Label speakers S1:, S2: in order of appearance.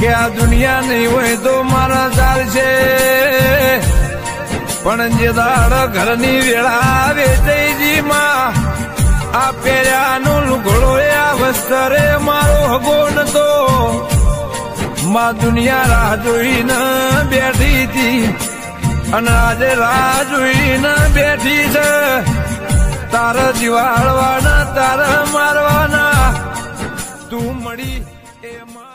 S1: કે આ દુનિયા નહીં હોય તો મારા ચાલ છે. પણ જે દાડ ઘરની વેળા વેચાઈજી માં આ પહેર્યાનું લુગડો એ આ વસ્તરે મારો હગો નતો. માં દુનિયા રાહ જોઈને બેઠી હતી અને આજે રાહ જોઈને બેઠી છે. તારા જીવાળવાના તારા મારવાના, તું મળી એમાં